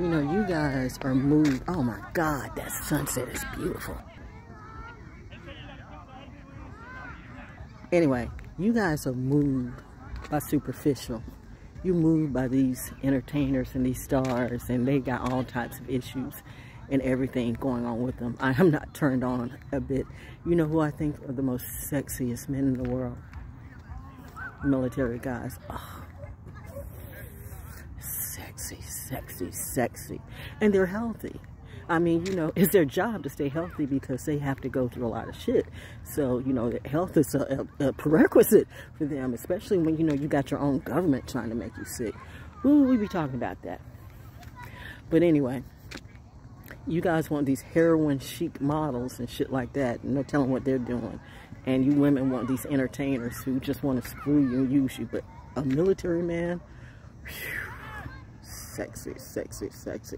You know, you guys are moved. Oh my God, that sunset is beautiful. Anyway, you guys are moved by superficial. You moved by these entertainers and these stars, and they got all types of issues and everything going on with them. I am not turned on a bit. You know who I think are the most sexiest men in the world? Military guys. Oh. Sexy, sexy, sexy. And they're healthy. I mean, you know, it's their job to stay healthy because they have to go through a lot of shit. So, you know, health is a, a, prerequisite for them, especially when, you know, you got your own government trying to make you sick. Ooh, we be talking about that. But anyway, you guys want these heroin chic models and shit like that. No telling what they're doing. And you women want these entertainers who just want to screw you and use you. But a military man, whew, sexy, sexy, sexy.